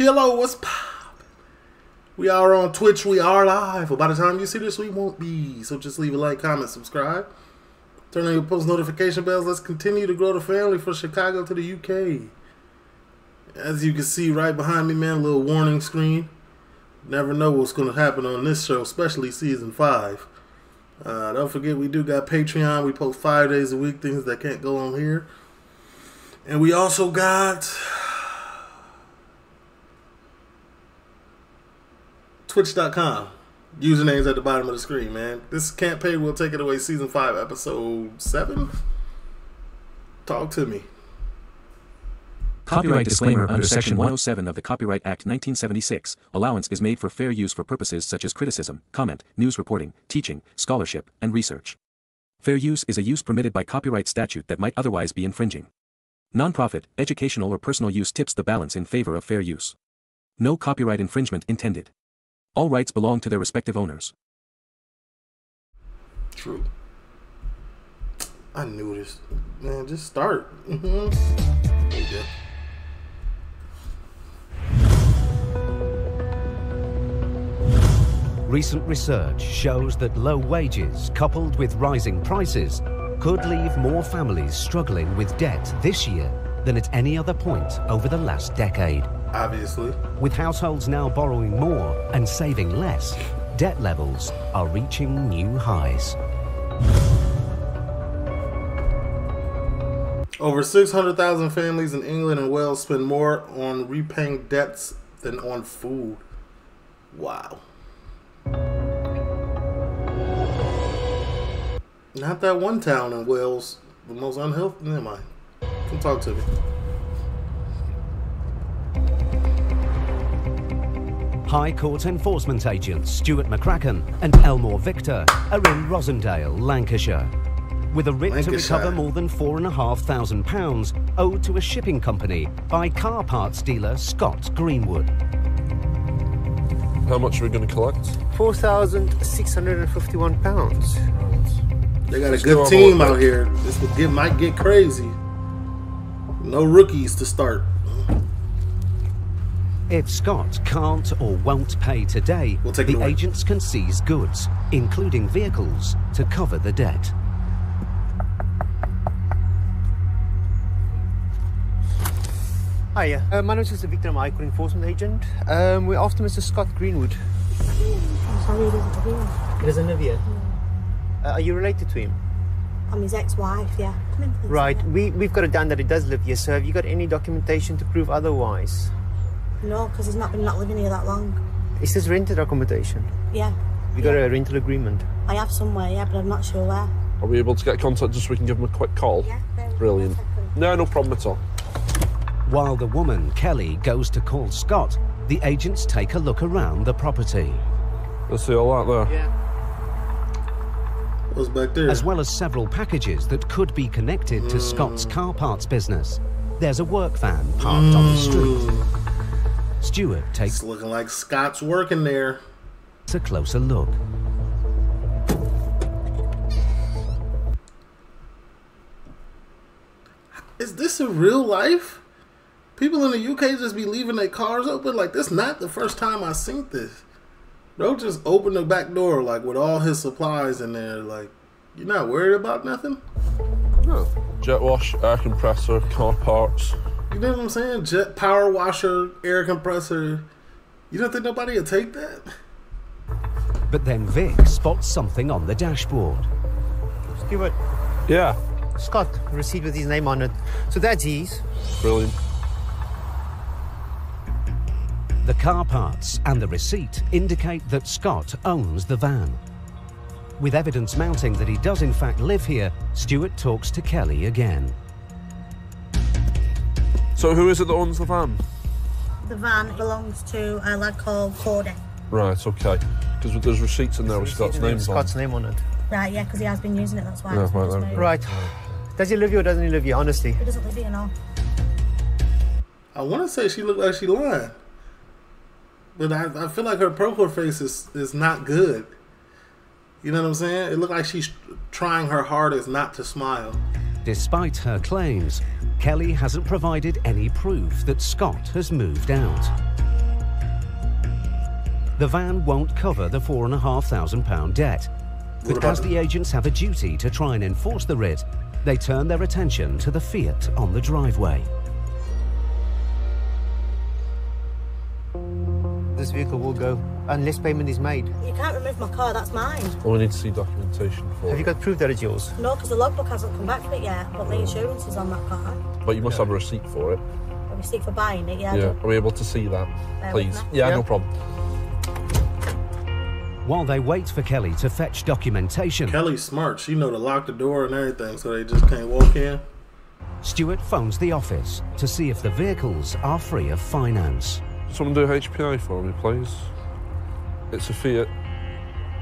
TLO, what's pop? We are on Twitch. We are live. By the time you see this, we won't be. So just leave a like, comment, subscribe. Turn on your post notification bells. Let's continue to grow the family from Chicago to the UK. As you can see right behind me, man, a little warning screen. Never know what's going to happen on this show, especially season five. Uh, don't forget, we do got Patreon. We post five days a week, things that can't go on here. And we also got Twitch.com. Usernames at the bottom of the screen, man. This can't pay. We'll take it away. Season five, episode seven. Talk to me. Copyright disclaimer under Section 107 of the Copyright Act 1976. Allowance is made for fair use for purposes such as criticism, comment, news reporting, teaching, scholarship, and research. Fair use is a use permitted by copyright statute that might otherwise be infringing. Nonprofit, educational or personal use tips the balance in favor of fair use. No copyright infringement intended. All rights belong to their respective owners. True. I knew this. Man, just start. Mm-hmm. There you go. Recent research shows that low wages, coupled with rising prices, could leave more families struggling with debt this year than at any other point over the last decade. Obviously. With households now borrowing more and saving less, debt levels are reaching new highs. Over 600,000 families in England and Wales spend more on repaying debts than on food. Wow. Not that one town in Wales, the most unhealthy. Never mind. Come talk to me. High Court enforcement agents Stuart McCracken and Elmore Victor are in Rossendale, Lancashire, with a writ to recover more than £4,500 owed to a shipping company by car parts dealer Scott Greenwood. How much are we going to collect? £4,651. They got a good team out here. This would get might get crazy. No rookies to start. If Scott can't or won't pay today, We'll take the agents can seize goods, including vehicles, to cover the debt. Hiya, uh, my name is Mr. Victor, I'm a High enforcement agent. Um, we're after Mr. Scott Greenwood. I'm sorry, he doesn't live here. He doesn't live here. Uh, are you related to him? I'm his ex-wife, yeah. Come in, please. Right, we, we've got it down that he does live here, so have you got any documentation to prove otherwise? No, because he's not been not living here that long. It says rented accommodation. Yeah. You got a rental agreement. I have somewhere, yeah, but I'm not sure where. Are we able to get contact just so we can give him a quick call? Yeah, bear with me Brilliant. No, no problem at all. While the woman, Kelly, goes to call Scott, the agents take a look around the property. Let's see all that there. Yeah. What's back there? as well as several packages that could be connected to hmm. Scott's car parts business. There's a work van parked on the hmm. street. Stuart takes It's looking like Scott's working there. It's a closer look. Is this in real life? People in the UK just be leaving their cars open. Like this, not the first time I seen this. Bro, just open the back door like with all his supplies in there. Like, you're not worried about nothing. No. Jet wash, air compressor, car parts. You know what I'm saying? Jet power washer, air compressor. You don't think nobody would take that? But then Vic spots something on the dashboard. Stuart, Yeah. Scott, receipt with his name on it. So that's his. Brilliant. The car parts and the receipt indicate that Scott owns the van. With evidence mounting that he does in fact live here, Stuart talks to Kelly again. So who is it that owns the van? The van belongs to a lad called Cordy. Right, okay. Because there's receipts in there with Scott's Receipt name on. Scott's name on it. Right, yeah, because he has been using it, that's why. Yeah, right, just right. Right. Does he live here or doesn't he live here, honestly? He doesn't live here, no. I want to say she looked like she lying, but I, I feel like her poker face is is not good. You know what I'm saying? It looked like she's trying her hardest not to smile. Despite her claims, Kelly hasn't provided any proof that Scott has moved out. The van won't cover the £4,500 debt, but as the agents have a duty to try and enforce the writ, they turn their attention to the Fiat on the driveway. This vehicle will go unless payment is made. You can't remove my car, that's mine. Well, we need to see documentation for Have you got proof that it's yours? No, because the logbook hasn't come back for it yet, but the insurance is on that car. But you must have a receipt for it. A receipt for buying it, yeah. Yeah. Are we able to see that, Bear please? Yeah, Yeah. no problem. While they wait for Kelly to fetch documentation, Kelly's smart. She know to lock the door and everything, so they just can't walk in. Stuart phones the office to see if the vehicles are free of finance. Someone do HPI for me, please. It's a Fiat.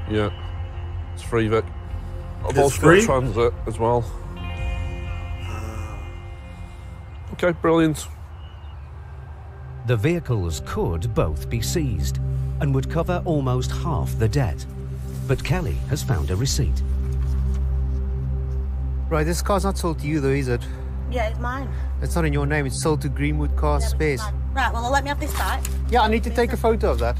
Yeah. It's free, Vic. I've It's also free? got transit as well. Okay, brilliant. The vehicles could both be seized and would cover almost half the debt. But Kelly has found a receipt. Right, this car's not sold to you though, is it? Yeah, it's mine. It's not in your name, it's sold to Greenwood Car Yeah, but Spares. it's mine. Right, well, let me have this back. Yeah, I need to take a photo of that.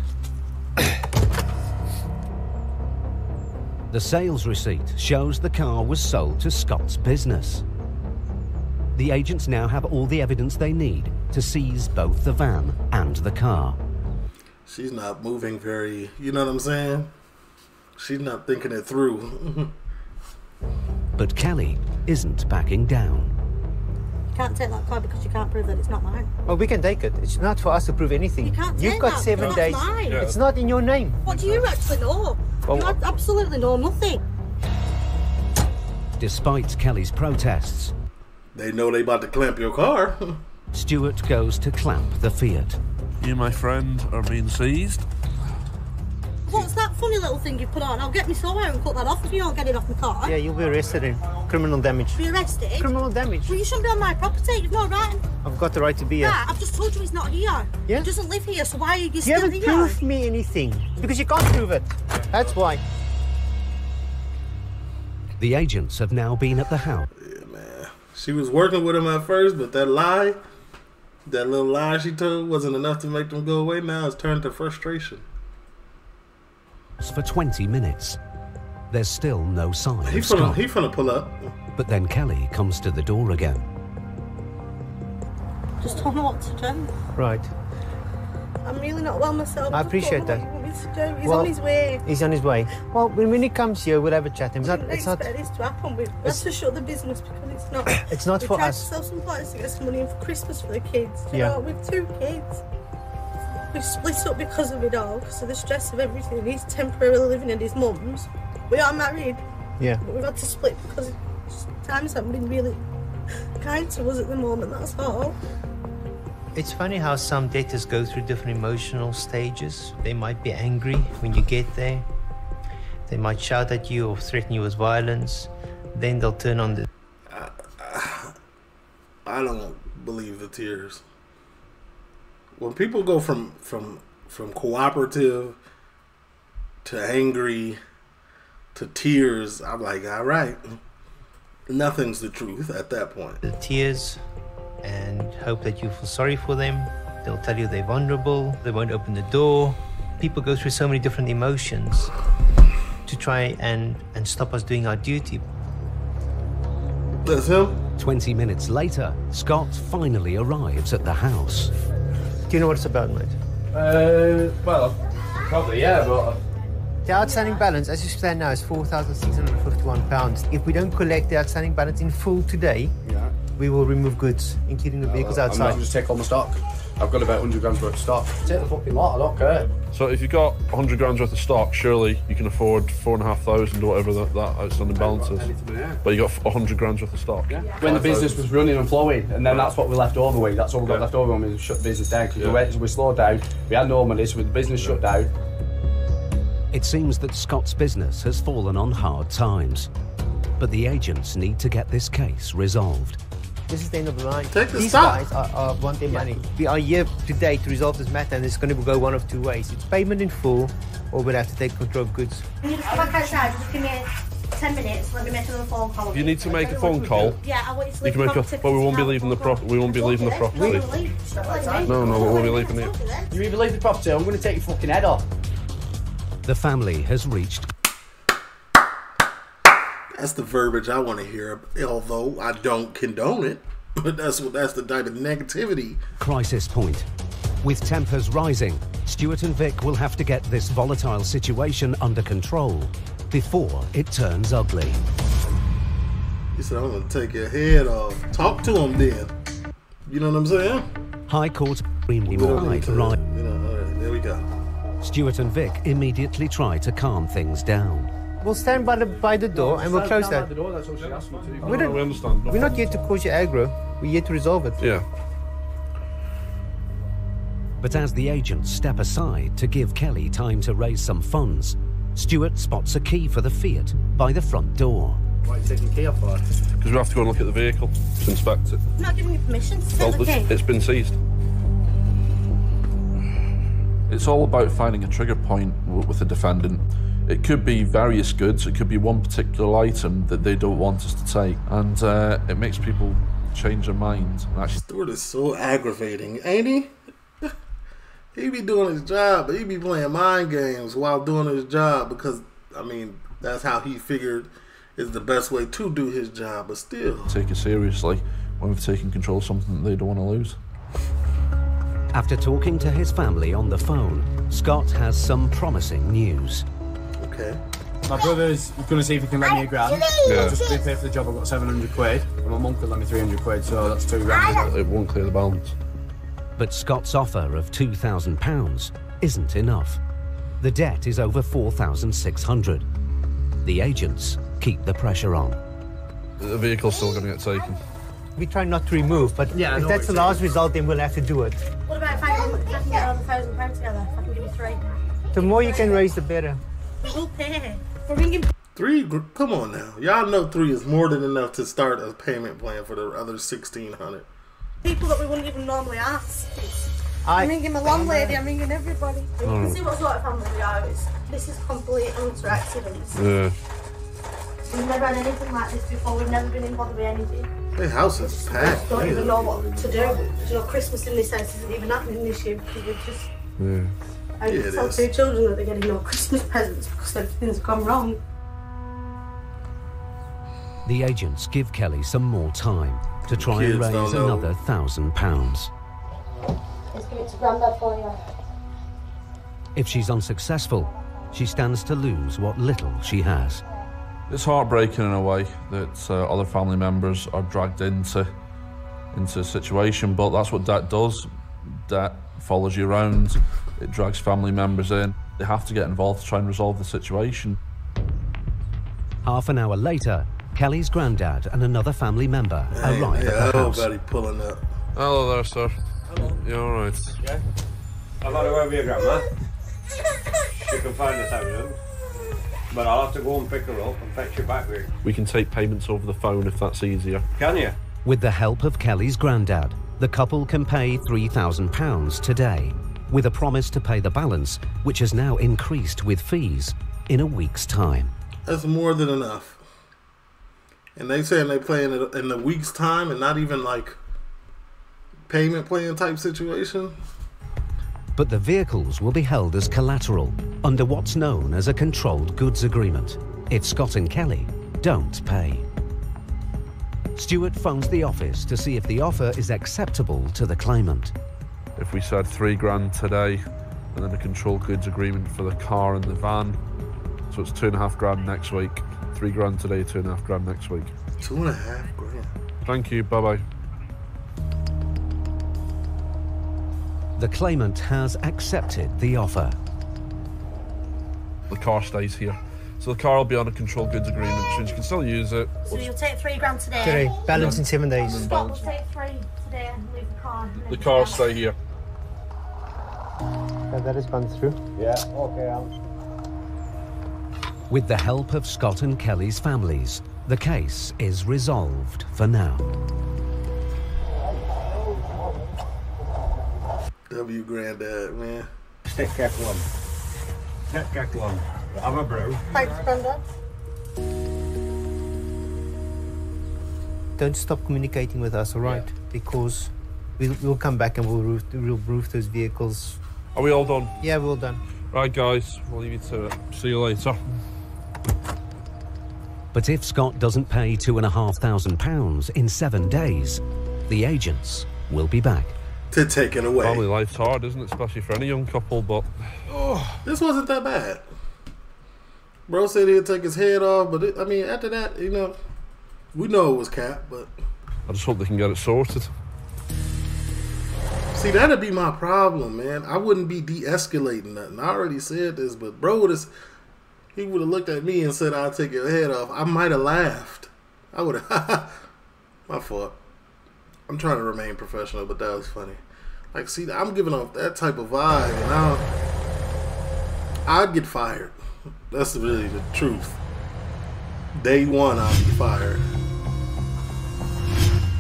The sales receipt shows the car was sold to Scott's business. The agents now have all the evidence they need to seize both the van and the car. She's not moving very. You know what I'm saying? She's not thinking it through. But Kelly isn't backing down. You can't take that car because you can't prove that it's not mine. Well, we can take it. It's not for us to prove anything. You can't You've got that, seven that's days. mine. Yeah. It's not in your name. What do you actually know? Well, you absolutely know nothing. Despite Kelly's protests, they know they about to clamp your car. Stuart goes to clamp the Fiat. You, my friend, are being seized. What's that funny little thing you've put on? I'll get me somewhere and cut that off if you don't get it off my car. Yeah, you'll be arrested in criminal damage. Be arrested. Criminal damage. Well, you shouldn't be on my property. You've no right. I've got the right to be here. Yeah, I've just told you he's not here. Yeah? He doesn't live here, so why are you You still haven't proved me anything because you can't prove it. That's why. The agents have now been at the house yeah, man. She was working with him at first, but that lie, that little lie she told, wasn't enough to make them go away. Now it's turned to frustration. For 20 minutes. There's still no sign He of finna, Scott. he finna pull up. But then Kelly comes to the door again. Just told me what to do. Right. I'm really not well myself. I appreciate that. me What you want me to do. He's Well- on his way. He's on his way. Well, when, when he comes here, we'll have a chat. It's not. didn't It's not. this to happen. We have to shut the business because it's not. It's not we for tried us. to sell some plants to get some money in for Christmas for the kids. You Yeah. know, with two kids. We split up because of it all, because of the stress of everything. He's temporarily living at his mum's. We are married, Yeah. but we've had to split because times haven't been really kind to us at the moment. That's all. It's funny how some debtors go through different emotional stages. They might be angry when you get there. They might shout at you or threaten you with violence. Then they'll turn on the I don't believe the tears. When people go from from from cooperative to angry to tears, I'm like, all right, nothing's the truth at that point. the tears and hope that you feel sorry for them. They'll tell you they're vulnerable, they won't open the door. People go through so many different emotions to try and, and stop us doing our duty. That's him. 20 minutes later, Scott finally arrives at the house. Do you know what it's about, mate? Uh, well, probably yeah, but The outstanding balance, as you stand now, is £4,651. If we don't collect the outstanding balance in full today, yeah. we will remove goods, including the vehicles outside. I'm outside. just take all my stock. I've got about 100 grams worth of stock. Take the fucking lot. I don't care. So if you've got 100 grams worth of stock, surely you can afford four and a half thousand or whatever that, that outstanding balance is. Yeah. But you got 100 grams worth of stock. Yeah. When the business was running and flowing, and then that's what we left over with. That's all we got Yeah. left over when we shut the business down because Yeah. we, went- we slowed down. We had no money, so with the business shut down. It seems that Scott's business has fallen on hard times. But the agents need to get this case resolved. This is the end of the line. Take the These stock. guys are, are want their money. We are here today to resolve this matter, and it's going to go one of two ways. It's payment in full, or we'll have to take control of goods. Can you just come back outside? Just give me 10 minutes. Let me make another phone call. If you need to make a phone call, Yeah, I want you to you leave can make a, property but we won't be leaving the it's prop. We won't be leaving the property. no, leave. Stop letting me. No, no, we won't be leaving it. You either leave the property or I'm going to take your fucking head off. The family has reached That's the verbiage I want to hear. Although I don't condone it, but that's what that's the type of negativity. crisis point. With tempers rising, Stuart and Vic will have to get this volatile situation under control before it turns ugly. He said, "I'm gonna take your head off." Talk to him then. You know what I'm saying? High Court extremely We don't need wide, to- right? You know, all right, there we go. Stuart and Vic immediately try to calm things down. We'll stand by the by the door and we'll close that. Door, that's all she asked me to. We, don't, we understand. We're not here to cause you aggro. We're here to resolve it. Yeah. But as the agents step aside to give Kelly time to raise some funds, Stuart spots a key for the Fiat by the front door. Why are you taking key off for? Because we have to go and look at the vehicle to inspect it. I'm not giving you permission to well, it's, it's been seized. It's all about finding a trigger point with the defendant. It could be various goods, it could be one particular item that they don't want us to take, and uh, it makes people change their minds. And actually, Stuart is so aggravating, ain't he? he be doing his job, but he be playing mind games while doing his job because, I mean, that's how he figured is the best way to do his job. But still, take it seriously when we've taken control of something that they don't want to lose. After talking to his family on the phone, Scott has some promising news. Okay. My brother's going to see if he can lend me a grand. Yeah. Just to pay for the job, I've got 700 quid. And my mum could lend me 300 quid, so that's two grand. It won't clear the balance. But Scott's offer of £2,000 isn't enough. The debt is over 4,600. The agents keep the pressure on. The vehicle's still going to get taken. We try not to remove, but Yeah, if that's the what you're last result, then we'll have to do it. What about if I can, if I can get another thousand pounds together? If I can give you three. The more you can raise, the better. We'll pay. We're ringing Three, come on now. Y'all know three is more than enough to start a payment plan for the other 1600 people that we wouldn't even normally ask. I- I'm ringing my landlady, I'm ringing everybody. Oh. You can see what sort of family we are. It's, this is complete and utter accidents. Yeah. We've never had anything like this before. We've never been in bother with anything. The house is packed. Don't even know what to do. You know, Christmas in this house isn't even happening this year because we've just. Yeah. I Yeah, tell is. two children that they're getting no Christmas presents because everything's gone wrong. The agents give Kelly some more time to try and Kids don't raise another thousand pounds. Let's give it to Grandad for you. If she's unsuccessful, she stands to lose what little she has. It's heartbreaking in a way that uh, other family members are dragged into into a situation, but that's what debt does. Debt follows you around. It drags family members in. They have to get involved to try and resolve the situation. Half an hour later, Kelly's granddad and another family member arrive yeah, at the house. everybody pulling up. Hello there, sir. You all right? Yeah. I've had a word with your grandma. She can find us evidence. But I'll have to go and pick her up and fetch her back with. We can take payments over the phone if that's easier. Can you? With the help of Kelly's granddad, the couple can pay £3,000 today, with a promise to pay the balance, which has now increased with fees, in a week's time. That's more than enough. And they saying they playing it in a week's time and not even like payment plan type situation. But the vehicles will be held as collateral under what's known as a controlled goods agreement if Scott and Kelly don't pay. Stuart phones the office to see if the offer is acceptable to the claimant. If we said three grand today, and then a control goods agreement for the car and the van, so it's two and a half grand next week. Three grand today, two and a half grand next week. Two and a half grand. Thank you. Bye bye. The claimant has accepted the offer. The car stays here. So the car will be on a control goods agreement, which means you can still use it. So you'll take three grand today. Three. balance in seven days. Scott will take three today and leave the car. and The car will stay here. Yeah, that has gone through. Yeah, okay, I'll. With the help of Scott and Kelly's families, the case is resolved for now. W granddad, man. Stick kettle on. Stick kettle on. Have a brew. Thanks, Grandad. Don't stop communicating with us, all right? Because we'll, we'll come back and we'll roof, we'll roof those vehicles. Are we all done? Yeah, we're all done. Right, guys, we'll leave you to it. See you later. But if Scott doesn't pay £2,500 in seven days, the agents will be back. To take it away. Family life's hard, isn't it? Especially for any young couple, but Oh, This wasn't that bad. Bro said he'd take his head off, but it, I mean, after that, you know, we know it was cap, but I just hope they can get it sorted. See, that'd be my problem, man. I wouldn't be de-escalating nothing. I already said this, but bro have, he would have looked at me and said, "I'll take your head off." I might have laughed. I would have. my fault. I'm trying to remain professional, but that was funny. Like, see, I'm giving off that type of vibe, and I, I'd get fired. That's really the truth. Day one, I'll be fired.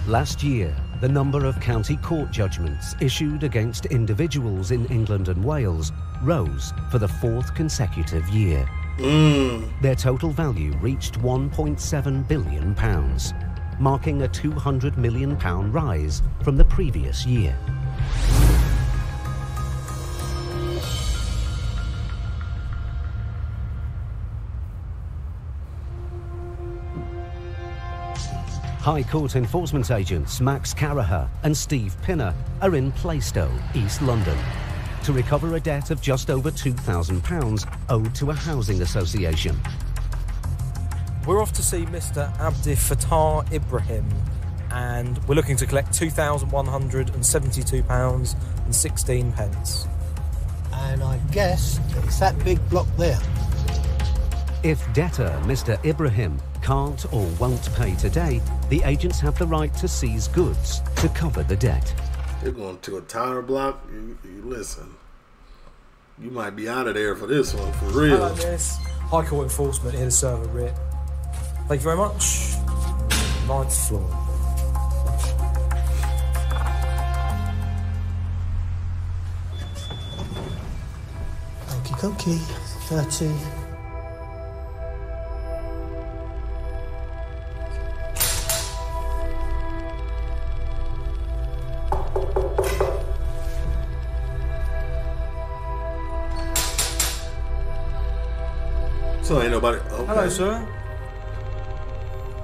Last year, the number of county court judgments issued against individuals in England and Wales rose for the fourth consecutive year. Hmm. Their total value reached £1.7 billion, pounds, marking a £200 million pound rise from the previous year. High Court enforcement agents Max Caraher and Steve Pinner are in Plaistow, East London, to recover a debt of just over £2,000 owed to a housing association. We're off to see Mr. Abdi Fatah Ibrahim, and we're looking to collect £2,172 and 16 pence. And I guess it's that big block there. If debtor Mr. Ibrahim can't or won't pay today, the agents have the right to seize goods to cover the debt. You're going to a tower block. You, you listen. You might be out of there for this one, for real. Hello, miss. High Court enforcement here to serve a writ. Thank you very much. Ninth floor. Okie dokie. 30. So ain't nobody. Okay. Hello, sir.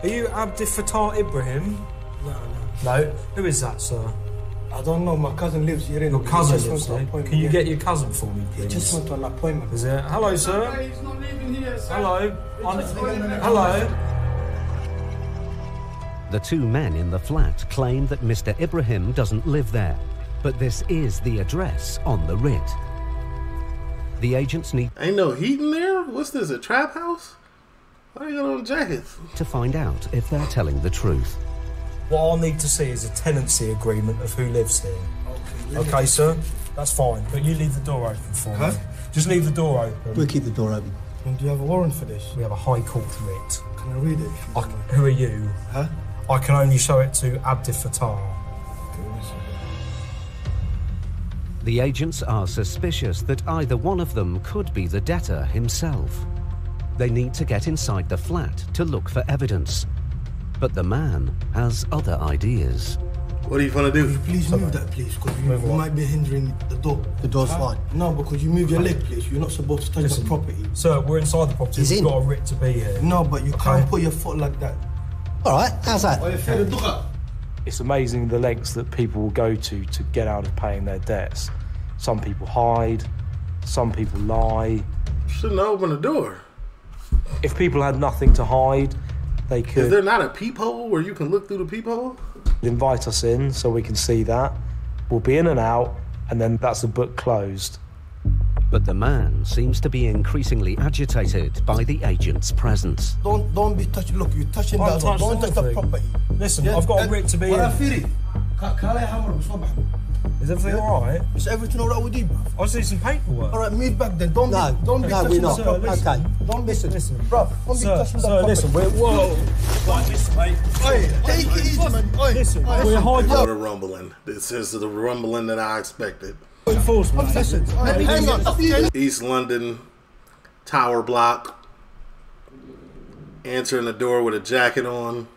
Are you Abdi Fatah Ibrahim? No, no. No. Who is that, sir? I don't know. My cousin lives here. in Your He cousin just lives went there. Can you yeah. get your cousin for me, He please? just went to an appointment. Is it? Hello, sir. He's not leaving here, sir. Hello. I'm- Hello. The two men in the flat claim that Mr. Ibrahim doesn't live there, but this is the address on the writ. The agents need Ain't no heat in there? What's this, a trap house? Why you got on jackets? to find out if they're telling the truth. What I'll need to see is a tenancy agreement of who lives here. Okay, sir? That's fine. But you leave the door open for Huh? me. Just leave the door open. We'll keep the door open. And do you have a warrant for this? We have a High Court writ. Can I read it? I, who are you? Huh? I can only show it to Abdi Fatah. The agents are suspicious that either one of them could be the debtor himself. They need to get inside the flat to look for evidence. But the man has other ideas. What are you gonna do? Please move that, please, because you, you might be hindering the door. The door's fine. No, because you move your leg, please. You're not supposed to touch Listen. the property. Sir, we're inside the property. He's We've in. got a writ to be here. No, but you can't put your foot like that. All right, how's that? It's amazing the lengths that people will go to to get out of paying their debts. Some people hide, some people lie. Shouldn't open the door. If people had nothing to hide, they could. Is there not a peephole where you can look through the peephole? invite us in so we can see that. We'll be in and out, and then that's the book closed. But the man seems to be increasingly agitated by the agent's presence. Don't don't be touching. Look, you're touching that. Touch don't touch the property. Listen, yeah, I've got a right to be in. Is everything yeah. alright? Is everything alright with you, bro? I see some paperwork. Alright, move back then. Don't no, be, don't no, be touching not. Sir, okay, don't listen. Listen, bro. Don't sir, be touching sir, that listen, we're whoa. Like this, mate. Hey, take it easy, man. Listen, we're hard. We're rumbling. This is the rumbling that I expected enforcement. Listen, hey, hang on. East London, Tower Block, answering the door with a jacket on.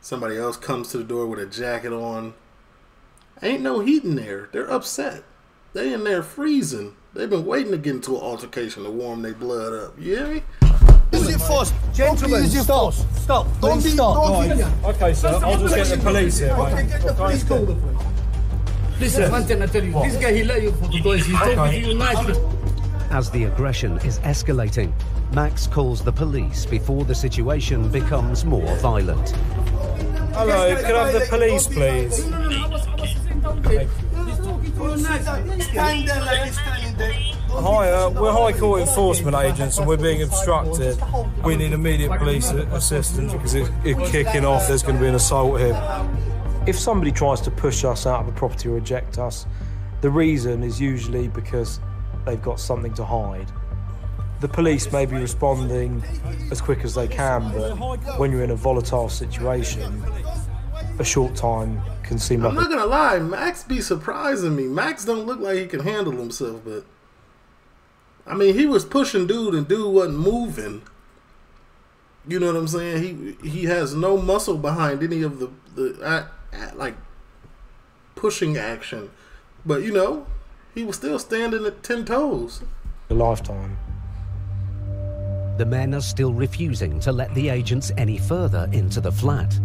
Somebody else comes to the door with a jacket on. Ain't no heat in there. They're upset. They in there freezing. They've been waiting to get into an altercation to warm their blood up. You hear me? Use it force. Gentlemen, use your stop. force. Stop. Don't be- stop. don't be- Right. Okay, sir, I'll just get the police here, Okay, mate. get the police call the police. Listen, one thing I tell you, this guy he let you for toys. He's talking to you nicely. As the aggression is escalating, Max calls the police before the situation becomes more violent. Hello, can I have the police, please? He's talking to you nicely. Stand there like you're standing there. Hi, uh, we're High Court enforcement agents and we're being obstructed. We need immediate police assistance because it's, it's kicking off. There's going to be an assault here. If somebody tries to push us out of a property or eject us, the reason is usually because they've got something to hide. The police may be responding as quick as they can, but when you're in a volatile situation, a short time can seem I'm like not gonna lie, Max be surprising me. Max don't look like he can handle himself, but I mean, he was pushing dude and dude wasn't moving. You know what I'm saying? He he has no muscle behind any of the the like pushing action, but you know, he was still standing at ten toes. a lifetime. The men are still refusing to let the agents any further into the flat.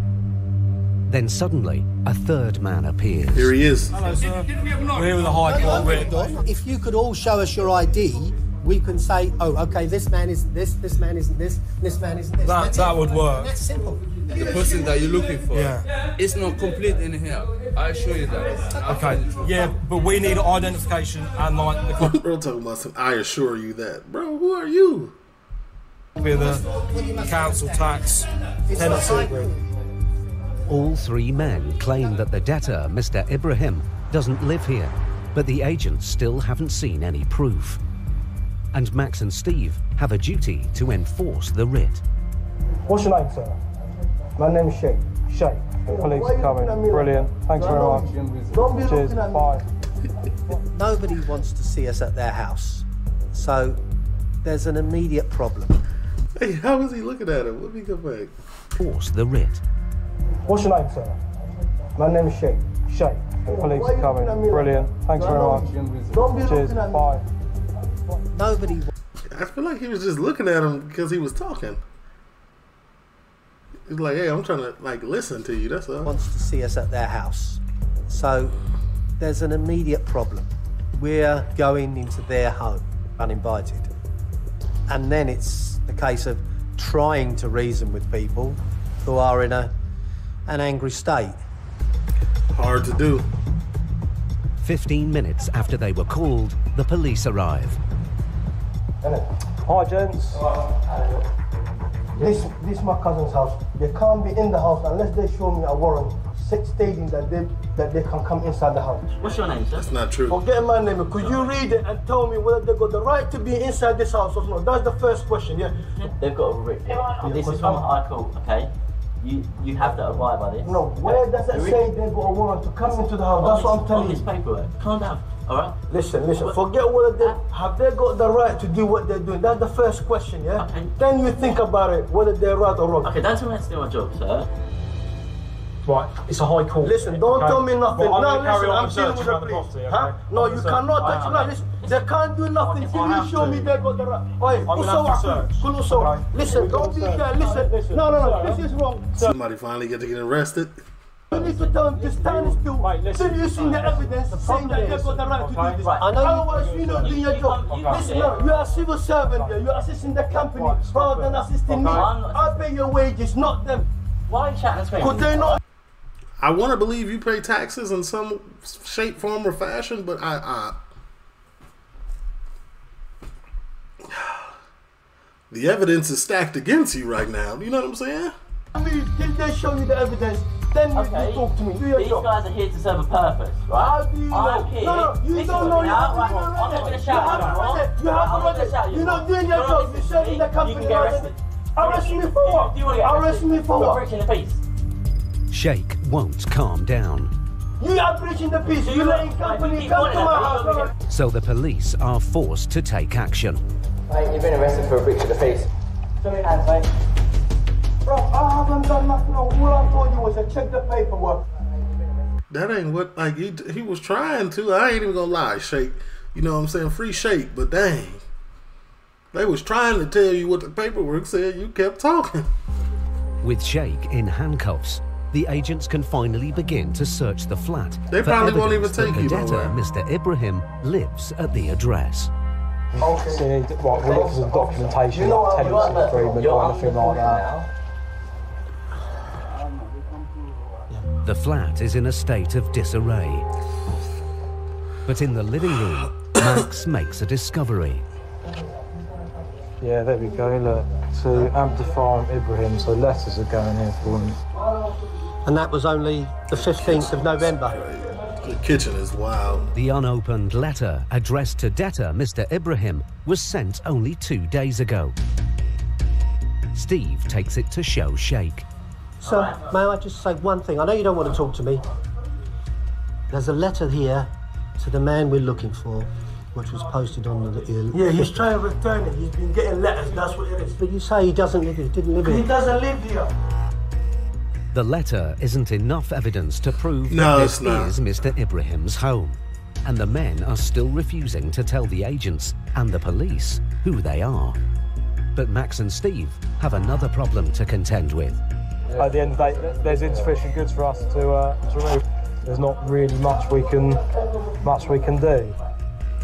Then suddenly, a third man appears. Here he is. Hello, sir. We're here with the High Court writ. If you could all show us your ID, we can say, oh, okay, this man isn't this, this man isn't this, this man isn't this. That- that would work. That's simple. The person that you're looking for, Yeah. it's not complete in here. I assure you that. Okay, yeah, but we need identification and like the copy Bro, talking about some. I assure you that, bro. Who are you? of the council tax tenancy agreement. All three men claim that the debtor, Mr. Ibrahim, doesn't live here, but the agents still haven't seen any proof. And Max and Steve have a duty to enforce the writ. What's your name, sir? My name is Sheikh. Sheikh. Police are coming. Brilliant. Thanks very much. Don't be Cheers. looking at me. Bye. Nobody wants to see us at their house. So there's an immediate problem. Hey, how is he looking at him? Let me go back. Force the writ. What's your name, sir? My name is Sheikh. Sheikh. The police are coming. Brilliant. Thanks very much. Don't be Cheers. looking at me. Bye. Nobody I feel like he was just looking at him because he was talking. He's like, hey, I'm trying to like listen to you. That's all. wants to see us at their house. So there's an immediate problem. We're going into their home uninvited. And then it's the case of trying to reason with people who are in a an angry state. Hard to do. 15 minutes after they were called, the police arrive. Hi, gents. This, this is my cousin's house. They can't be in the house unless they show me a warrant stating that they that they can come inside the house. What's your name, sir? That's not true. Forget my name. Could you read it and tell me whether they got the right to be inside this house or not? That's the first question. Yeah. They've got a writ. This is from High Court, okay? You you have to abide by this. No. Where does it say they got a warrant to come into the house? That's what I'm telling on you. this paperwork. Calm down, all right? Listen, listen. Forget what they have they got the right to do what they're doing. That's the first question, yeah. Then you think about it whether they're right or wrong. Okay, me how to do my job, sir. Right, it's a high court. Listen, don't Okay. tell me nothing. Well, no, listen, I'm dealing with around the the police. property, Huh? okay? No, I'm you gonna cannot search. touch. No, listen, they can't do nothing If till I you show to. me they got the right. Oi, I'm gonna have to search. Kulu Sawa, Okay. Listen, don't be to there. Listen, Listen. no, no, no, this is wrong. Somebody finally get to get arrested. You need to tell them to stand still listen. till you see the evidence saying that they got the right to do this. Right. I know you- Otherwise, you don't do your job. Okay. Listen, no, you are a civil servant here. You're assisting the company rather than assisting me. I'm not- I pay your wages, not them. Why are you chatting to? Could they not? I want to believe you pay taxes in some shape, form, or fashion, but I, I the evidence is stacked against you right now. You know what I'm saying? I mean, till they show you the evidence, then you, Okay. you talk to me. Do your These job. guys are here to serve a purpose, right? How do you? I'm here. No, no, you Listen don't to know me now, nothing. right? You don't know I'm not going to nothing. shout You at you, haven't right? read it. You I'm haven't not read gonna it. shout at you. You're not doing your job. You're listening serving me. the You company. can get rather arrested. than- Arrest me for what? You want to get Arrest me for You're what? breaching the peace. Sheikh won't calm down, You are breaching the peace. You letting company come to my house. you're No, not no. so the police are forced to take action. Mate, you've been arrested for a breach of the peace. Show me hands, mate. Bro, I haven't done nothing. All I told you was to check the paperwork. that ain't what like he he was trying to. I ain't even gonna lie, Sheikh. You know what I'm saying? Free Sheikh, but dang. They was trying to tell you what the paperwork said. You kept talking. With Sheikh in handcuffs, the agents can finally begin to search the flat. They for probably won't even take the you debtor. Mr. Ibrahim, lives at the address. Okay. So you need, what, we're looking for some documentation, like tenancy agreement or anything like that. The flat is in a state of disarray. But in the living room, Max makes a discovery. Yeah, there we go. Look, to Amdafar Ibrahim, so letters are going here for him. And that was only the 15th of November. The kitchen is wild. The unopened letter addressed to debtor Mr. Ibrahim was sent only two days ago. Steve takes it to show Sheikh. So, may I just say one thing? I know you don't want to talk to me. There's a letter here to the man we're looking for, which was posted on the. Yeah, he's trying to return it. He's been getting letters. That's what it is. But you say he doesn't live here. Didn't live He doesn't live here. The letter isn't enough evidence to prove No, that this not. is Mr. Ibrahim's home. And the men are still refusing to tell the agents and the police who they are. But Max and Steve have another problem to contend with. At the end of the day, there's insufficient goods for us to, uh, to remove. There's not really much we can, much we can do.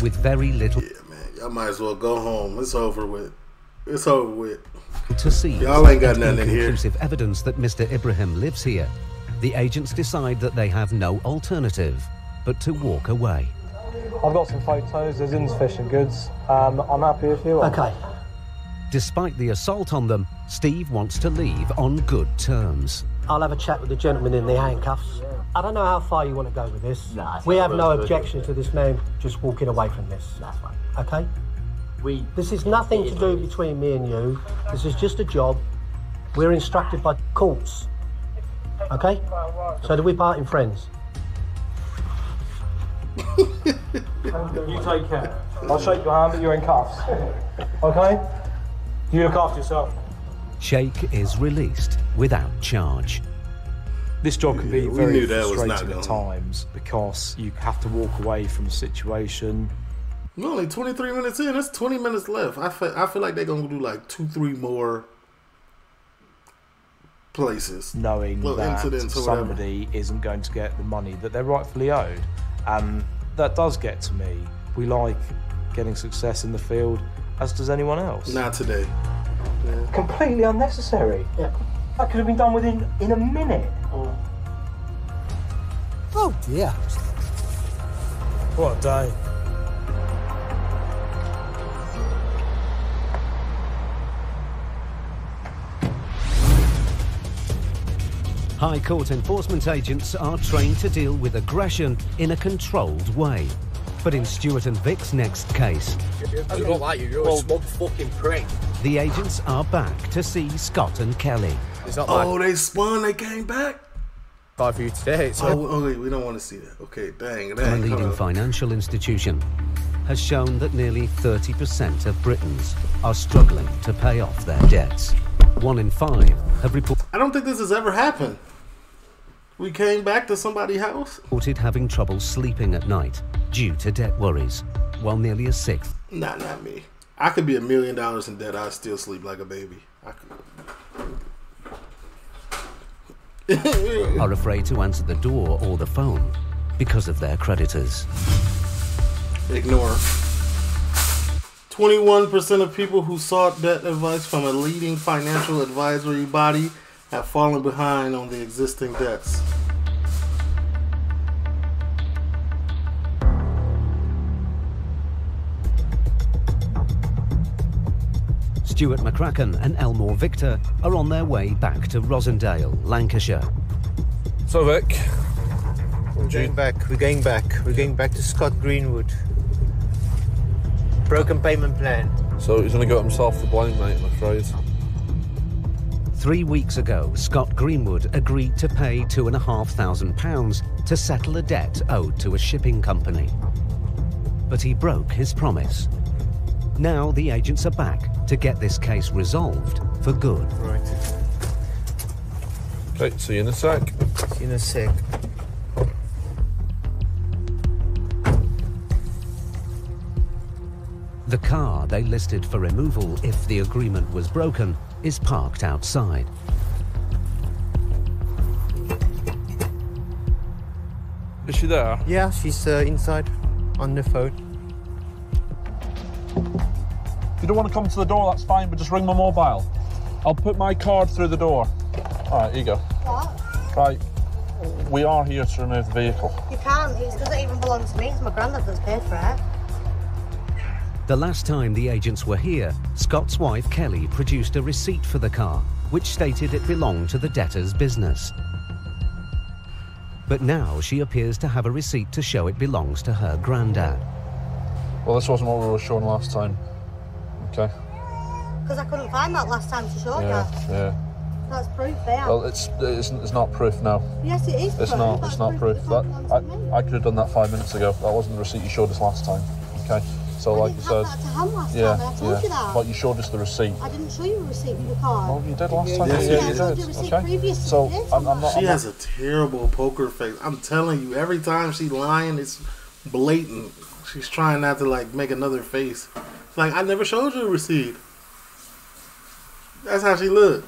With very little Yeah, man, Y'all might as well go home. It's over with. It's over with. To see Y'all ain't got nothing in here. conclusive evidence that Mr. Ibrahim lives here, the agents decide that they have no alternative but to walk away. I've got some photos. There's insufficient goods. Um, I'm happy if you are. Okay. Despite the assault on them, Steve wants to leave on good terms. I'll have a chat with the gentleman in the handcuffs. I don't know how far you want to go with this. Nah, we have no objection to this man just walking away from this. That's fine. Okay? We. This is nothing to do between me and you. This is just a job. We're instructed by courts. Okay? So do we part in friends? You take care. I'll shake your hand, but you're in cuffs. Okay? You look after yourself. Sheikh is released without charge. This job can be Yeah, we very knew that was not frustrating at times because you have to walk away from a situation. We're only 23 minutes in. That's 20 minutes left. I feel, I feel like they're going to do like two, three more places. knowing Little that incidents or whatever. somebody isn't going to get the money that they're rightfully owed. And that does get to me. We like getting success in the field, as does anyone else. Not today. Completely unnecessary. Yeah. That could have been done within in a minute. Oh, oh dear. What a day. High Court enforcement agents are trained to deal with aggression in a controlled way. But in Stuart and Vic's next case, I don't like you. You're a smug fucking prick. the agents are back to see Scott and Kelly. It's not Oh, they spun. They came back. bad for you today. So Oh, oh, wait, we don't want to see that. Okay, dang, A dang. hold leading up. financial institution has shown that nearly 30% of Britons are struggling to pay off their debts. One in five have reported I don't think this has ever happened. We came back to somebody's house. reported having trouble sleeping at night due to debt worries, while nearly a sixth Nah, not me. I could be a million dollars in debt. I'd still sleep like a baby. I could. are afraid to answer the door or the phone because of their creditors. Ignore. 21% of people who sought debt advice from a leading financial advisory body have fallen behind on the existing debts. Stuart McCracken and Elmore Victor are on their way back to Rossendale, Lancashire. So, Vic, We're going back. We're going back. We're going back to Scott Greenwood. Broken payment plan. so he's only got himself to blame, mate, I'm afraid. Three weeks ago, Scott Greenwood agreed to pay £2,500 to settle a debt owed to a shipping company. But he broke his promise. Now the agents are back to get this case resolved for good. Right. Okay, see you in a sec. See you in a sec. The car they listed for removal if the agreement was broken is parked outside. Is she there? Yeah, she's uh, inside on the phone. If you don't want to come to the door, that's fine, but just ring my mobile. I'll put my card through the door. All right, here you go. What? Right, we are here to remove the vehicle. You can't. It doesn't even belong to me. It's my granddad that's paid for it. The last time the agents were here, Scott's wife Kelly produced a receipt for the car, which stated it belonged to the debtor's business. But now she appears to have a receipt to show it belongs to her granddad. Well, this wasn't what we were shown last time. Okay. Because I couldn't find that last time to show Yeah, you. yeah. That's proof there. Well, it's, it's it's not proof now. yes, it is It's proof. not. That's It's not proof. That I, I could have done that five minutes ago. That wasn't the receipt you showed us last time. Okay. So, like I didn't said, have that to hand last yeah, time, and I told yeah. you that. But you showed us the receipt. I didn't show you a receipt with the card. Well, you did last time. Yes, yeah, I you showed did. you a receipt Okay. So. I'm, I'm not. She I'm has not, a terrible poker face. I'm telling you, every time she's lying, it's blatant. She's trying not to like make another face. It's like I never showed you a receipt. That's how she looked.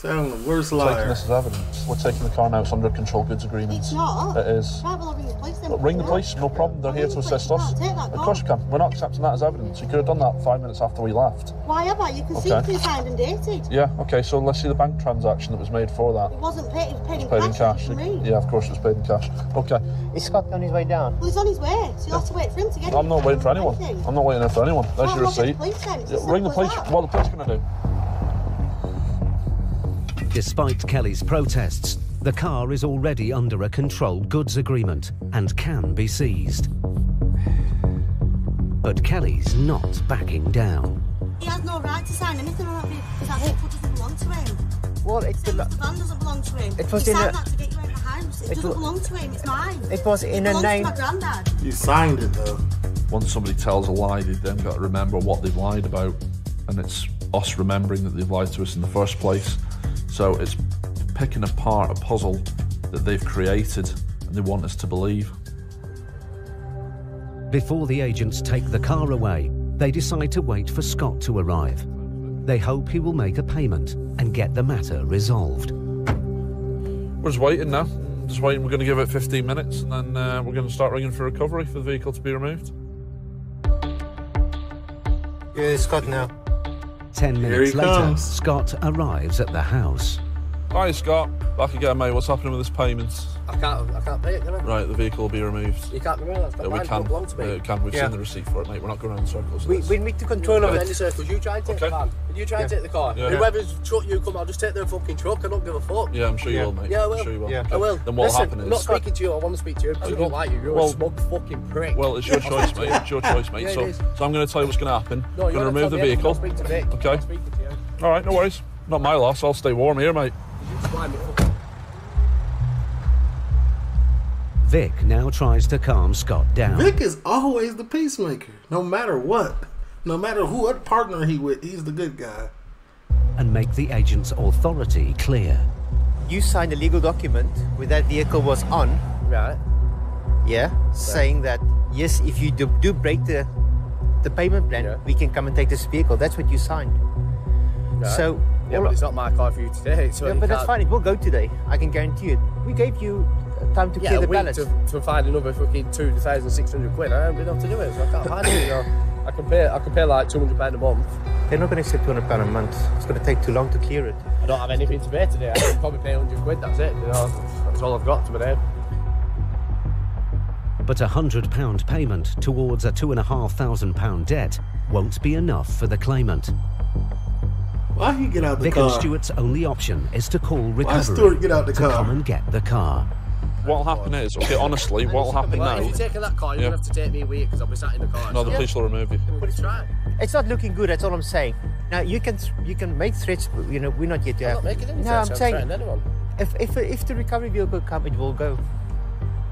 Telling the worst taking liar. this as evidence. We're taking the car now. It's under a control goods agreement. It's not. It is. Right, well, ring the police then. Well, ring the police, no problem. They're here to assist us. Of course you can. We're not accepting that as evidence. You could have done that five minutes after we left. Why have I? You can see Okay. it's been signed and dated. Yeah, okay, so let's see the bank transaction that was made for that. It wasn't paid. It was paid in Paid in cash. cash. You can read. Yeah, of course it was paid in cash. Okay. Is Scott on his way down? Well, he's on his way, so you'll have to wait for him to get I'm not waiting for anyone. Anything. I'm not waiting there for anyone. There's Well, your I'll the receipt. police then. Yeah, ring the police. that. What are the police going to do? Despite Kelly's protests, the car is already under a controlled goods agreement and can be seized. But Kelly's not backing down. He has no right to sign anything on that vehicle because that vehicle doesn't belong to him. Well, it, The van doesn't belong to him. It was he in signed a- that to get you out of the house. It, It doesn't wa- belong to him. It's mine. it was in a belongs name. to my granddad. You signed it though. Once somebody tells a lie, they've then got to remember what they've lied about. And it's us remembering that they've lied to us in the first place. So it's picking apart a puzzle that they've created and they want us to believe. Before the agents take the car away, they decide to wait for Scott to arrive. They hope he will make a payment and get the matter resolved. We're just waiting now. Just waiting. We're going to give it 15 minutes and then uh, we're going to start ringing for recovery for the vehicle to be removed. Yeah, Scott now. Ten minutes later, comes. Scott arrives at the house. Hi, Scott. Back again, mate. What's happening with this payment? I can't, I can't pay it, can I? Right, the vehicle will be removed. You can't remove it. That's Yeah, we mine. It can. don't belong to me. Yeah, we can. We've Yeah. seen the receipt for it, mate. We're not going around in circles. We, we need to control of Not any circles. You try and take Okay. the van. You try and Yeah. take the car. Yeah. Whoever's truck you come, I'll just take their fucking truck. I don't give a fuck. Yeah, I'm sure you Yeah. will, mate. Yeah, I I'm sure you will. Yeah. I will. Then what'll Listen, happen I'm not speaking to you. I want to speak to you because I don't like you. You're Well- a smug fucking prick. Well, it's your choice, mate. It's your choice, mate. Yeah, so, so I'm going to tell you what's going to happen. no, I'm you're going to remove the telling me anything, vehicle. I'll speak to Vic. Okay. I'm speaking to you. All right, no worries. Not my loss. I'll stay warm here, mate. You blind me fucking- Vic now tries to calm Scott down. Vic is always the peacemaker, no matter what. No matter who what partner he with, he's the good guy. and make the agent's authority clear. You signed a legal document where that vehicle was on, Right. yeah, saying that yes, if you do, do break the the payment plan, Yeah. we can come and take this vehicle. That's what you signed. Right. So, Yeah, all- but it's not my car for you today. So yeah, you but that's can't- fine. It will go today. I can guarantee it. We gave you uh, time to Yeah, clear a the week balance. to, to find another fucking two thousand six hundred quid. I haven't been able to do it, so I can't find it. You know, I can pay. I can pay like two hundred pound a month. They're not going to say 200 pound a month. It's going to take too long to clear it. I don't have anything to pay today. I can probably pay hundred quid. That's it. You know, that's all I've got to my name. But a £100 payment towards a £2,500 debt won't be enough for the claimant. Why he get out the Vic and car? Stuart's only option is to call Why Stewart get out the to car? come and get the car. What'll happen is, okay, honestly, what'll happen Well, now? if you're taking that car, you're Yeah. gonna have to take me with you because I'll be sat in the car. No, the police will remove you. But it's right. It's not looking good. That's all I'm saying. Now you can you can make threats. but, You know we're not yet to I'm have. not making any no, threats, I'm I'm saying if if if the recovery vehicle come, it will go.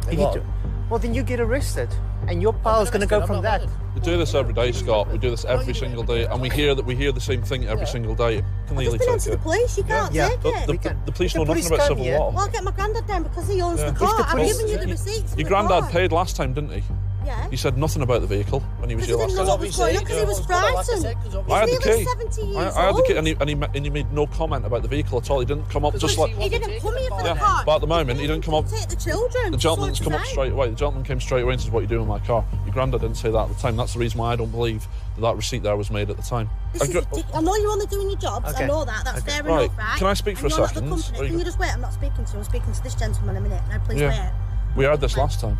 They If you won't. do- well, then you get arrested, and your power is going to go from not that. We do this every day, Scott. We do this every single day, and we hear that we hear the same thing every single day. Can legally Just been take to the police. You can't Yeah. take The, it. the, We can. the police If know the nothing about come civil here- law. Well, I'll get my granddad down because he owns Yeah. the car. the I've police- given you the receipts. Your granddad paid last time, didn't he? Yeah. You said nothing about the vehicle when he was Because here he last didn't know time. what was going on because he was frightened. He's I had the key. 70 I, I had the key, and he, and, he, and he made no comment about the vehicle at all. He didn't come up just like. He didn't come here for Yeah, the car. but at the moment, he didn't come up. Take the children. The gentleman's come I'm up straight away. The gentleman came straight away and says, "What are you doing with my car?" Your granddad didn't say that at the time. That's the reason why I don't believe that that receipt there was made at the time. This is I gr- ridiculous. I know you're only doing your jobs. Okay. I know that. That's Okay. fair Right. enough, right? Can I speak for And a you're not second? company. Can you just wait? I'm not speaking to you. I'm speaking to this gentleman in a minute. Now, please Yeah. We heard this last time.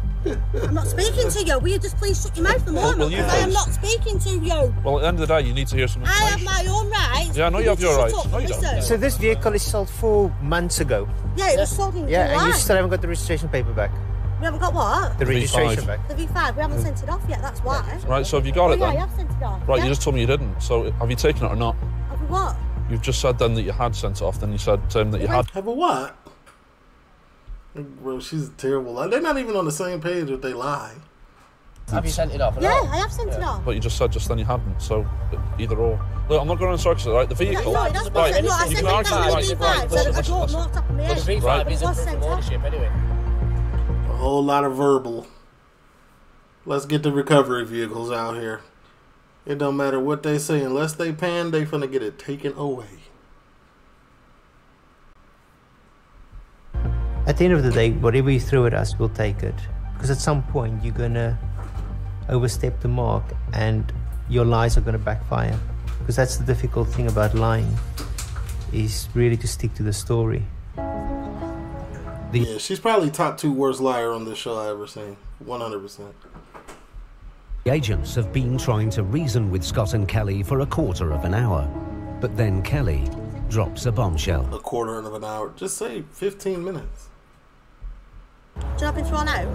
I'm not speaking to you. Will you just please shut your mouth for a Well, moment? will you Because I am please? not speaking to you. Well, at the end of the day, you need to hear something. I have my own rights. Yeah, I know you have your to rights. shut up No, and you don't. listen. So this vehicle is sold four months ago. Yeah, it was sold in Yeah, July. and you still haven't got the registration paper back. We haven't got what? The registration V5. back. The V5. We haven't sent it off yet. That's why. Right, so have you got Oh, it yeah, then? I have sent it off. Right, yeah. you just told me you didn't. So have you taken it or not? Have we what? You've just said then that you had sent it off. Then you said um, that you had. Have a what? Bro, she's terrible. Like, they're not even on the same page if they lie. Have you sent it off? Yeah, I have sent it off. But you just said just then you hadn't. So either or. Look, I'm not going in circles. Right, the vehicle. No, that's right, right. No, I you can argue. down Right, with the right, V5. listen, So I listen, listen. know off the top of my But the V5 Right. is a was proof sent of off. ownership anyway. A whole lot of verbal. Let's get the recovery vehicles out here. It don't matter what they say, unless they pan, they finna get it taken away. At the end of the day, whatever you throw at us, we'll take it. Because at some point, you're going to overstep the mark and your lies are going to backfire. Because that's the difficult thing about lying, is really to stick to the story. yeah, she's probably top two worst liar on this show I've ever seen. One hundred percent. The agents have been trying to reason with Scott and Kelly for a quarter of an hour. But then Kelly drops a bombshell. A quarter of an hour. Just say fifteen minutes. Do you know I've been thrown out?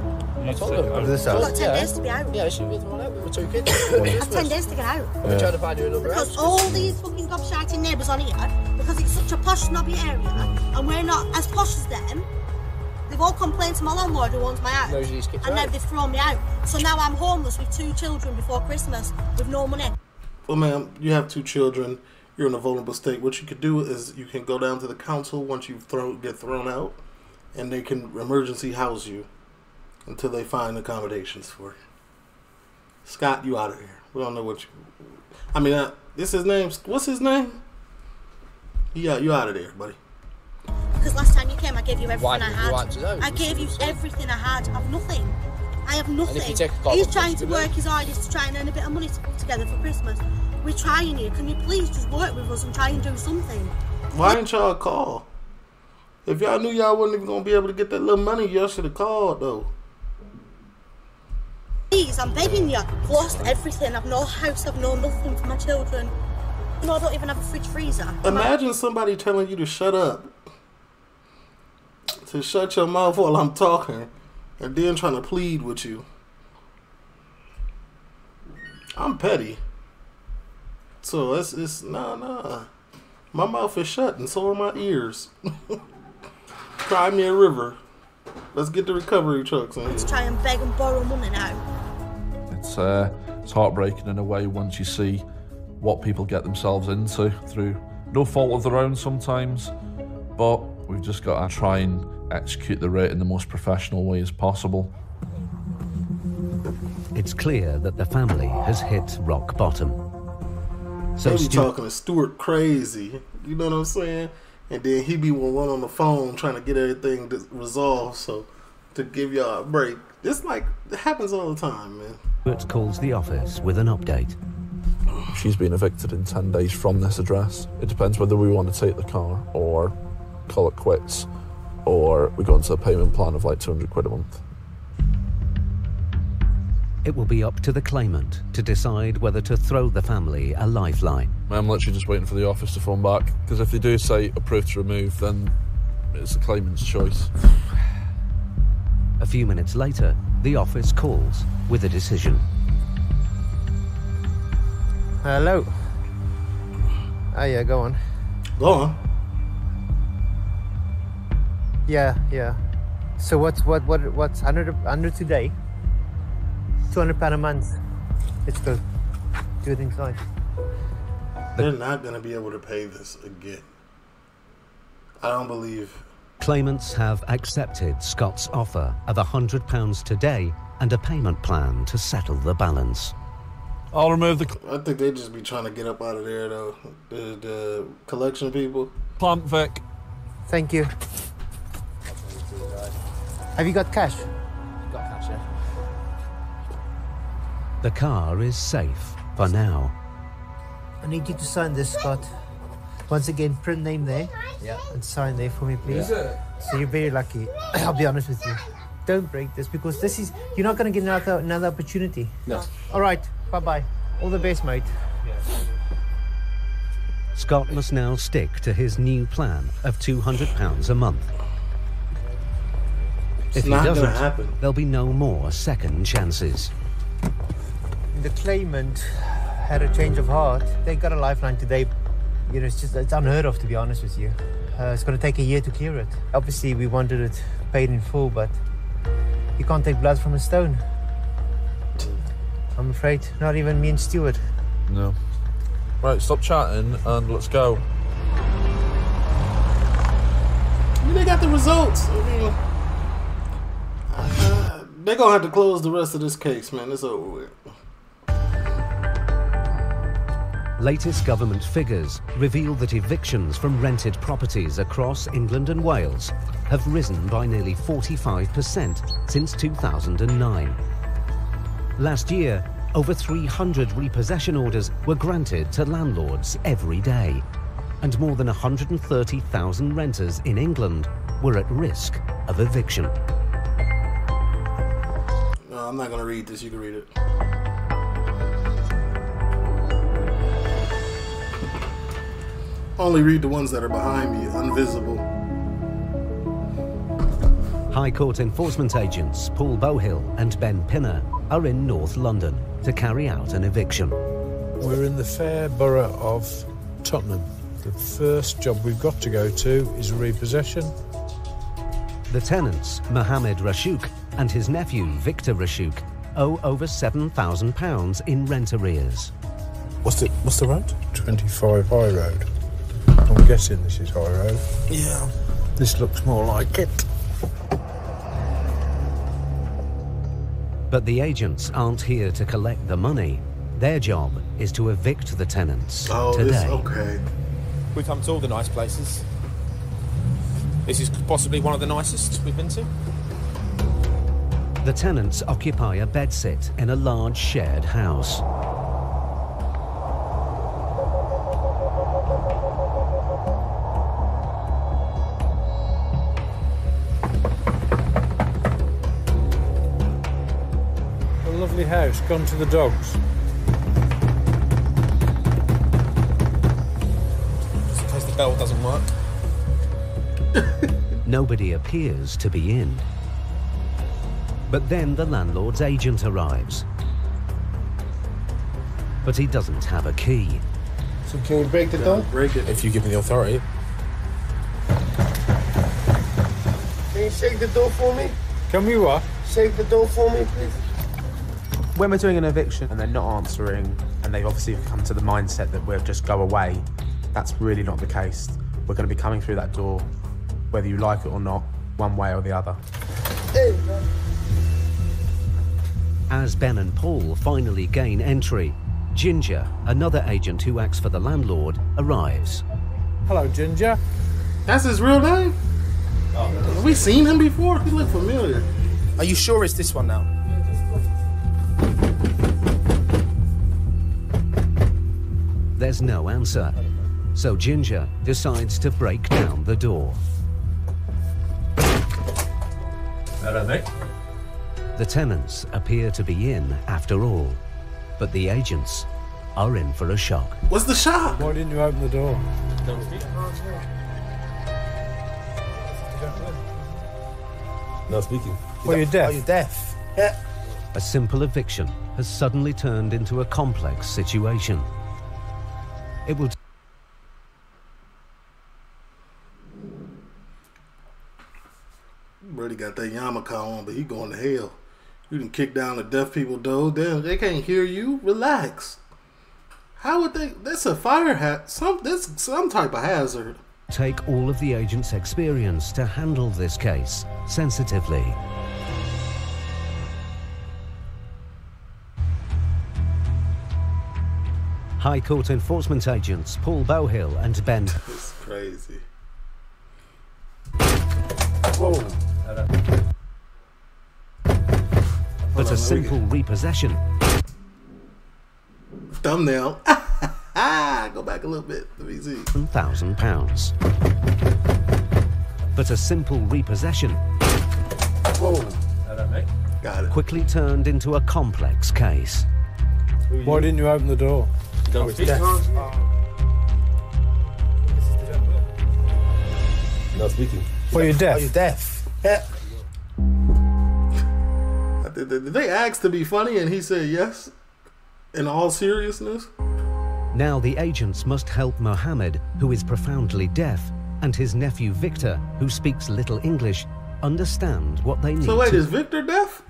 I told them. Of this I've house? got 10 days to be out. Yeah, she's been thrown out with her two kids. I've 10 days to get out. We're trying to find you another Because house. all these fucking gobshiting neighbours on here, because it's such a posh snobby area, and we're not as posh as them, they've all complained to my landlord who owns my house. Knows these kids And now out. they've thrown me out. So now I'm homeless with two children before Christmas with no money. Well, ma'am, you have two children. You're in a vulnerable state. What you could do is you can go down to the council once you throw get thrown out, and they can emergency house you until they find accommodations for you. Scott, you out of here. We don't know what you. I mean, uh, this his name. What's his name? Yeah, you out of there, buddy. Because last time you came, I gave you everything Why I did you had. want? I gave you everything I had. I've nothing. I have nothing. if you take a call, He's trying to you do? work his hardest to try and earn a bit of money to put together for Christmas. We're trying here. Can you please just work with us and try and do something? Why didn't y'all call? If y'all knew y'all wasn't even gonna be able to get that little money, y'all should have called though. Please, I'm begging you. I've lost everything. I've no house. I've no nothing for my children. You know, I don't even have a fridge freezer. Imagine somebody telling you to shut up, to shut your mouth while I'm talking, and then trying to plead with you. I'm petty. So it's it's nah nah. My mouth is shut and so are my ears. Cry me a river. Let's get the recovery trucks in. Let's try and beg and borrow money now. It's uh, it's heartbreaking in a way once you see what people get themselves into through no fault of their own sometimes, but we've just got to try and execute the rate in the most professional way as possible. It's clear that the family has hit rock bottom. So they be Stu- talking to Stuart crazy. You know what I'm saying? And then he be one on the phone trying to get everything to resolved. So to give y'all a break, it's like it happens all the time, man. Stuart calls the office with an update. She's been evicted in 10 days from this address. It depends whether we want to take the car or call it quits or we go into a payment plan of like 200 quid a month. It will be up to the claimant to decide whether to throw the family a lifeline. I'm literally just waiting for the office to phone back because if they do say approved to remove, then it's the claimant's choice. A few minutes later, the office calls with a decision. Hello. Oh yeah, go on. Go on. Yeah, yeah. So what's what what what's under under today? Two hundred pound a month. Let's go. Do it inside. They're not gonna be able to pay this again. I don't believe. Claimants have accepted Scott's offer of £100 today and a payment plan to settle the balance. I'll remove the I think they just be trying to get up out of there though. The the collection people. Plump Vic. Thank you. Have you got cash? The car is safe for now. I need you to sign this, Scott. Once again, print name there. Yeah. And sign there for me, please. Yeah. So you're very lucky. I'll be honest with you. Don't break this because this is you're not going to get another another opportunity. No. All right. Bye bye. All the best, mate. Scott must now stick to his new plan of £200 a month. It's if he not gonna doesn't, happen. there'll be no more second chances. The claimant had a change of heart. They got a lifeline today. You know, it's just it's unheard of to be honest with you. Uh, it's going to take a year to clear it. Obviously, we wanted it paid in full, but you can't take blood from a stone. I'm afraid not even me and Stuart. No. Right, stop chatting and let's go. They got the results. I mean, uh, they gonna have to close the rest of this case, man. It's over with. Latest government figures reveal that evictions from rented properties across England and Wales have risen by nearly 45% since 2009. Last year, over 300 repossession orders were granted to landlords every day, and more than 130,000 renters in England were at risk of eviction. No, I'm not gonna read this. You can read it. Only read the ones that are behind me, invisible. High Court enforcement agents Paul Bohill and Ben Pinner are in North London to carry out an eviction. We're in the fair borough of Tottenham. The first job we've got to go to is repossession. The tenants, Mohammed Rashuk and his nephew Victor Rashuk, owe over £7,000 in rent arrears. What's the what's the road? 25 High Road. I'm guessing this is High eh? Road. Yeah. This looks more like it. But the agents aren't here to collect the money. Their job is to evict the tenants Oh, today. this okay. We come to all the nice places. This is possibly one of the nicest we've been to. The tenants occupy a bedsit in a large shared house. House, gone to the dogs. Just in case the bell doesn't work. Nobody appears to be in. But then the landlord's agent arrives. But he doesn't have a key. So can we break the door? Break it. If you give me the authority. Can you shake the door for me? Can we what? Shake the door for me, please. When we're doing an eviction and they're not answering, and they've obviously come to the mindset that we'll just go away, that's really not the case. We're going to be coming through that door, whether you like it or not, one way or the other. As Ben and Paul finally gain entry, Ginger, another agent who acts for the landlord, arrives. Hello, Ginger. That's his real name? Have we seen him before? He look familiar. Are you sure it's this one now? There's no answer. So Ginger decides to break down the door. Hello, mate. The tenants appear to be in after all, but the agents are in for a shock. What's the shock? Why didn't you open the door? No speaking. Well, you're deaf. Oh, are you deaf? A simple eviction has suddenly turned into a complex situation. It will Brady got that yarmulke on, but he going to hell. You can kick down the deaf people door. Damn, they can't hear you. Relax. How would they? That's a fire hat. Some that's some type of hazard. take all of the agent's experience to handle this case sensitively. High Court enforcement agents Paul Bohill and Ben It's crazy. Whoa. but a simple repossession Thumbnail. Ah, go back a little bit. Let me see. thousand pounds. But a simple repossession Whoa. Got it. quickly turned into a complex case. Why didn't you open the door? Oh, it's death. No speaking. Well, you're deaf. Oh, you're deaf. Did, did did they ask to be funny and he said yes? In all seriousness? Now the agents must help Mohammed, who is profoundly deaf, and his nephew Victor, who speaks little English, understand what they need So wait, to is Victor deaf?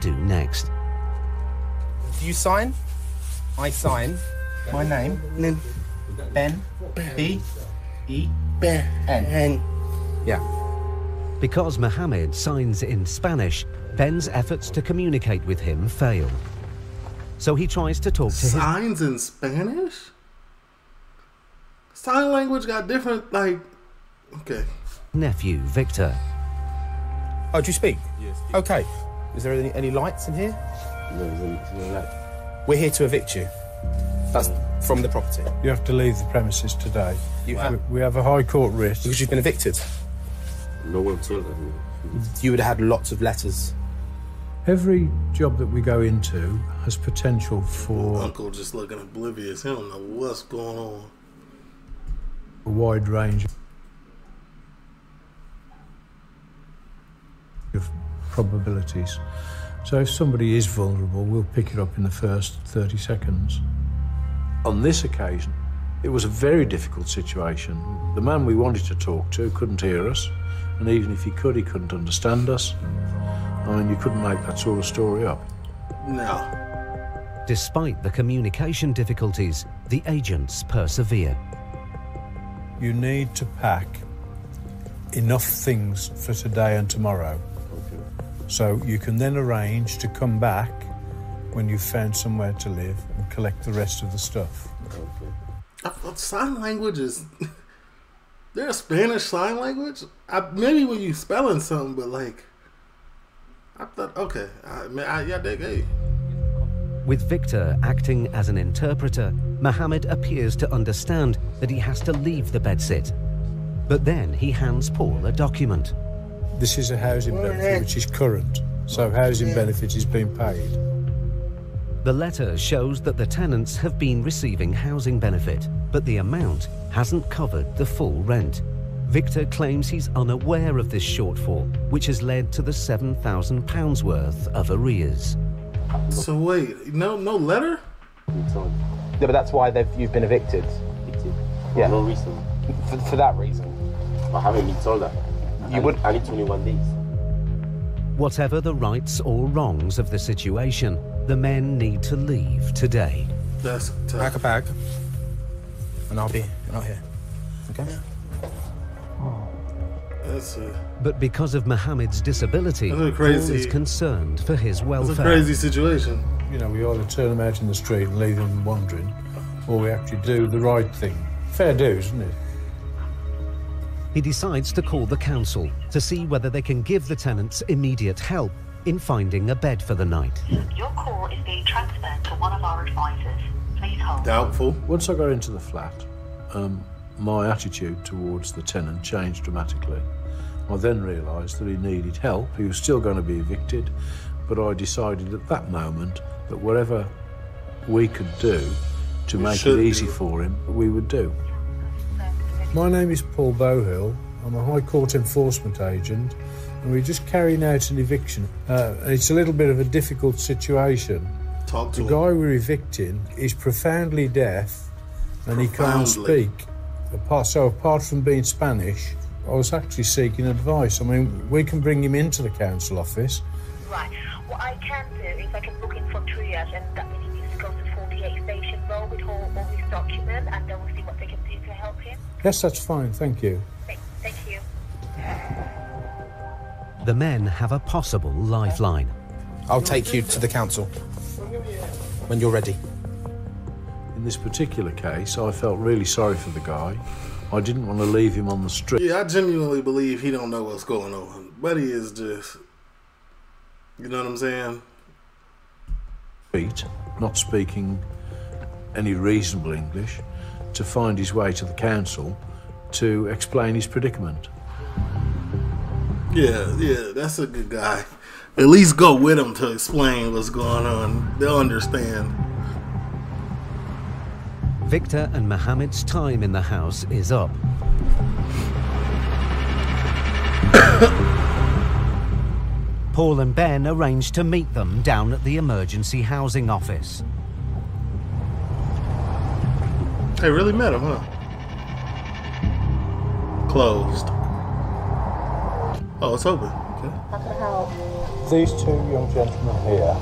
do next. Do you sign? I sign. My name. Ben. B. E. N. N. Yeah. Because Mohammed signs in Spanish, Ben's efforts to communicate with him fail. So he tries to talk to his Signs in Spanish? Sign language got different, like. Okay. nephew Victor. Oh, do you speak? Yes. Okay. Is there any, any lights in here? No, there's no light. We're here to evict you. That's from the property. You have to leave the premises today. You We- have We have a High Court writ. because you've been evicted. No one told us. You would have had lots of letters. Every job that we go into has potential for Uncle just looking oblivious. He don't know what's going on. a wide range of probabilities. So if somebody is vulnerable, we'll pick it up in the first 30 seconds. On this occasion, it was a very difficult situation. The man we wanted to talk to couldn't hear us, and even if he could, he couldn't understand us. I mean, you couldn't make that sort of story up. No. Despite the communication difficulties, the agents persevere. You need to pack enough things for today and tomorrow. So you can then arrange to come back when you've found somewhere to live and collect the rest of the stuff. I thought sign language is. There's Spanish sign language? I, maybe when you're spelling something, but like. I thought, okay. I, man, I, yeah, they gay. With Victor acting as an interpreter, Mohammed appears to understand that he has to leave the bedsit. But then he hands Paul a document. This is a housing benefit which is current, so housing benefit is being paid. The letter shows that the tenants have been receiving housing benefit, but the amount hasn't covered the full rent. Victor claims he's unaware of this shortfall, which has led to the £7,000 worth of arrears. So wait, no, no letter? Yeah, but that's why they've, you've been evicted. Evicted. Yeah. No reason. For, for that reason. I haven't been told that. You I, would- I need 21 days. Whatever the rights or wrongs of the situation, the men need to leave today. That's Pack a bag. And I'll be out here. Okay? Oh. That's a, But because of Mohammed's disability, Paul crazy- is concerned for his that's welfare. a crazy situation. You know, we either turn them out in the street and leave them wandering, or we actually do the right thing. Fair dues, isn't it? He decides to call the council to see whether they can give the tenants immediate help in finding a bed for the night. Your call is being transferred to one of our advisors. Please hold. Doubtful. Once I got into the flat, um, my attitude towards the tenant changed dramatically. I then realised that he needed help. He was still going to be evicted, but I decided at that moment that whatever we could do to We make it easy do. for him, we would do. My name is Paul Bohill. I'm a High Court enforcement agent, and we're just carrying out an eviction. Uh, it's a little bit of a difficult situation. Talk to The him. guy we're evicting is profoundly deaf, and he can't speak. Apart, so apart from being Spanish, I was actually seeking advice. I mean, we can bring him into the council office. Right. What I can do is I can book in for triage, and that means he needs to go to 48 Station Road with all, all his documents, and then we'll see what they can do to help him. Yes, that's fine, thank you. Thank, thank you. The men have a possible lifeline. I'll take you to the council when you're ready. In this particular case, I felt really sorry for the guy. I didn't want to leave him on the street. Yeah, I genuinely believe he don't know what's going on. But he is just, you know what I'm saying? street, not speaking any reasonable English, to find his way to the council to explain his predicament. Yeah, yeah, that's a good guy. At least go with him to explain what's going on. They'll understand. Victor and Mohammed's time in the house is up. Paul and Ben arrange to meet them down at the emergency housing office. They really met him, huh? Closed. Oh, it's open. Okay. How can I help? These two young gentlemen here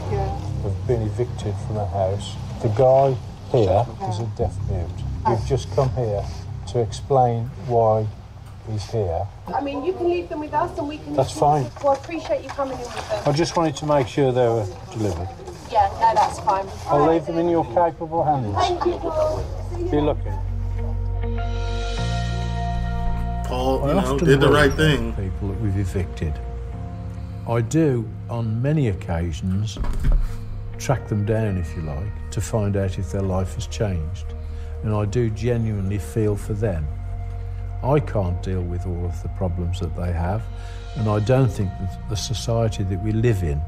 have been evicted from a house. The guy here is a deaf mute. Ah. We've just come here to explain why he's here. I mean, you can leave them with us and we can. That's fine. Well, I appreciate you coming in with them. I just wanted to make sure they were delivered. Yeah, no, that's fine. I'll leave them in your capable hands. Thank you, Paul. Be lucky. Paul, I you know, often did the worry right about thing. People that we've evicted. I do, on many occasions, track them down, if you like, to find out if their life has changed. And I do genuinely feel for them. I can't deal with all of the problems that they have, and I don't think that the society that we live in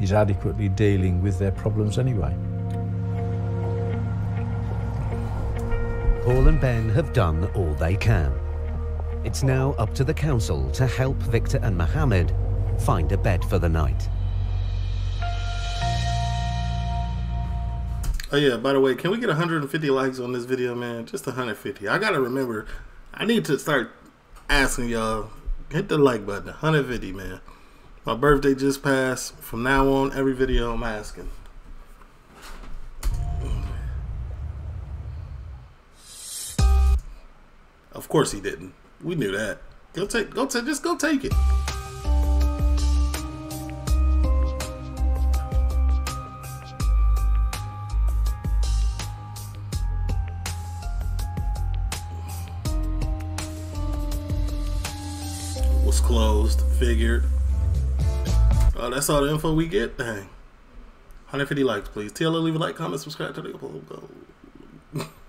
is adequately dealing with their problems anyway. Paul and Ben have done all they can. It's now up to the council to help Victor and Mohammed find a bed for the night. Oh yeah, by the way, can we get 150 likes on this video, man? Just 150. I gotta remember, I need to start asking y'all, hit the like button. 150, man. My birthday just passed. From now on, every video I'm asking. Of course he didn't. We knew that. Go take, go take, just go take it. Was closed. Figured. Oh, that's all the info we get. Dang. 150 likes, please. TLO, leave a like, comment, subscribe to the.